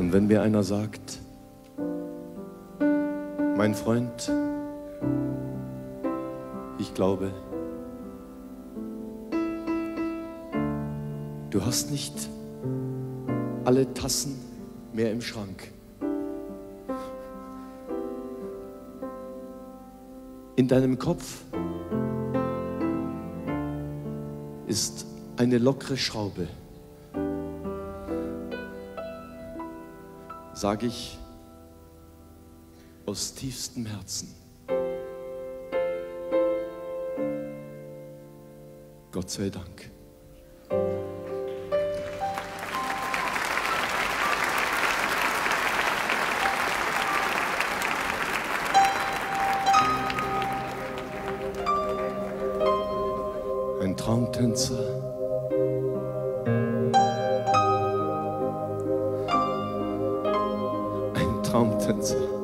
Und wenn mir einer sagt, mein Freund, ich glaube, du hast nicht alle Tassen mehr im Schrank. In deinem Kopf ist eine lockere Schraube. Sage ich aus tiefstem Herzen. Gott sei Dank. Ein Traumtänzer. Ein Traumtänzer.